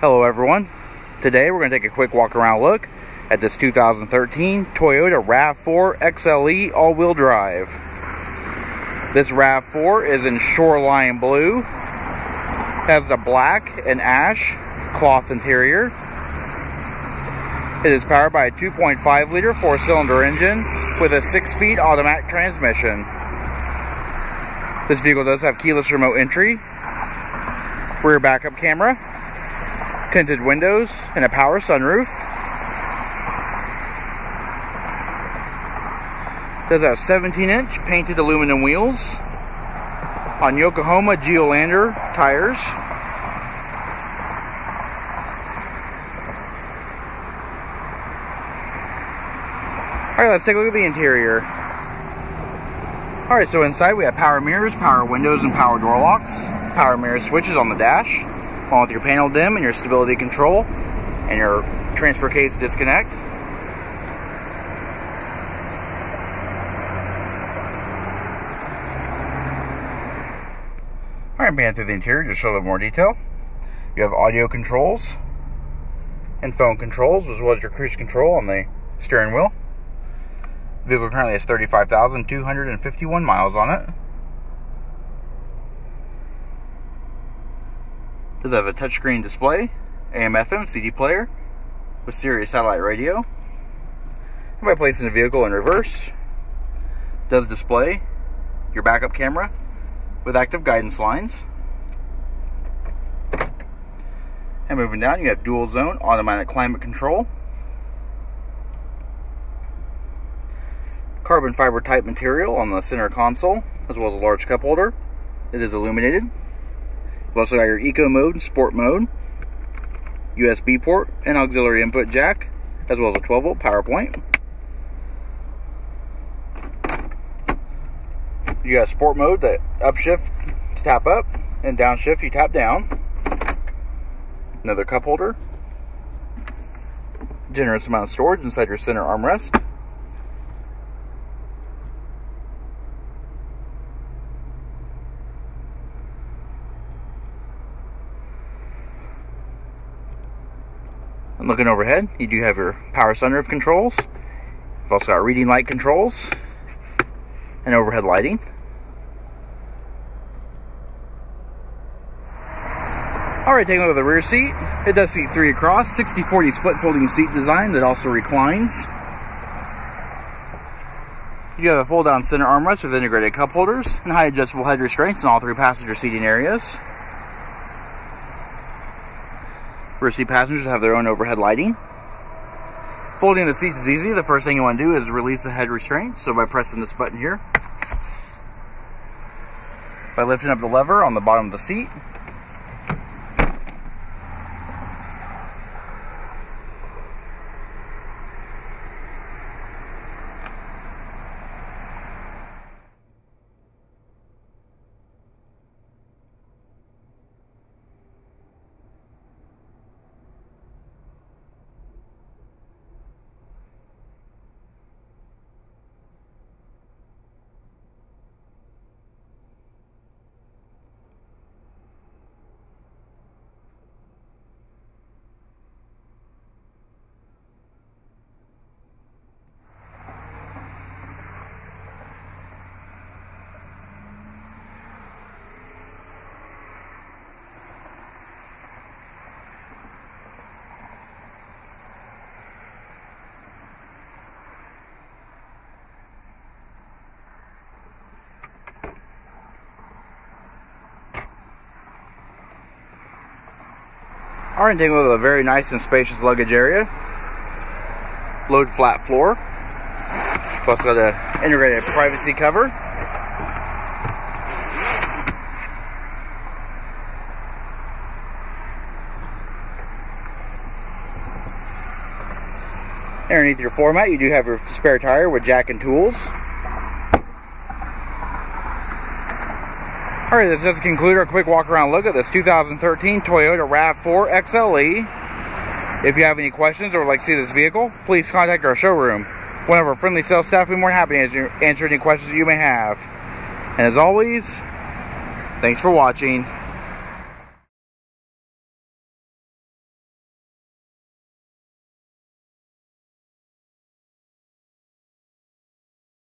Hello everyone. Today we're going to take a quick walk around look at this 2013 Toyota RAV4 XLE all-wheel drive. This RAV4 is in shoreline blue, has the black and ash cloth interior. It is powered by a 2.5 liter four cylinder engine with a six speed automatic transmission. This vehicle does have keyless remote entry, rear backup camera, tinted windows, and a power sunroof. Does have 17 inch painted aluminum wheels on Yokohama Geolandar tires. Alright, let's take a look at the interior. Alright, so inside we have power mirrors, power windows, and power door locks. Power mirror switches on the dash, along with your panel dim and your stability control, and your transfer case disconnect. Alright, pan through the interior, just show a little more detail. You have audio controls and phone controls, as well as your cruise control on the steering wheel. The vehicle currently has 35,251 miles on it. Does have a touchscreen display, AM FM CD player with Sirius satellite radio. by placing the vehicle in reverse, does display your backup camera with active guidance lines. And moving down, you have dual zone automatic climate control carbon fiber type material on the center console, as well as a large cup holder. It is illuminated. You've also got your eco mode and sport mode, USB port and auxiliary input jack, as well as a 12 volt power point. You got sport mode that upshift to tap up and downshift you tap down. Another cup holder. Generous amount of storage inside your center armrest. And looking overhead, you do have your power sunroof controls. You've also got reading light controls and overhead lighting. Alright, taking a look at the rear seat. It does seat three across, 60-40 split folding seat design that also reclines. You have a fold-down center armrest with integrated cup holders and high adjustable head restraints in all three passenger seating areas. Rear seat passengers have their own overhead lighting. Folding the seats is easy. The first thing you want to do is release the head restraint. So by pressing this button here, by lifting up the lever on the bottom of the seat, Alright, taking a look a very nice and spacious luggage area. Load flat floor. Plus got an integrated privacy cover. Underneath your floor mat, you do have your spare tire with jack and tools. Alright, this does conclude our quick walk around look at this 2013 Toyota RAV4 XLE. If you have any questions or would like to see this vehicle, please contact our showroom. One of our friendly sales staff will be more than happy to answer, answer any questions you may have. And as always, thanks for watching.